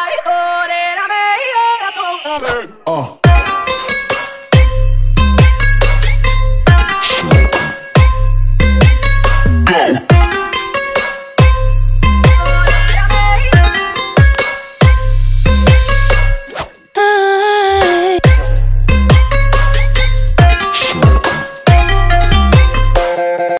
Ay, ore, rame, I. Amen.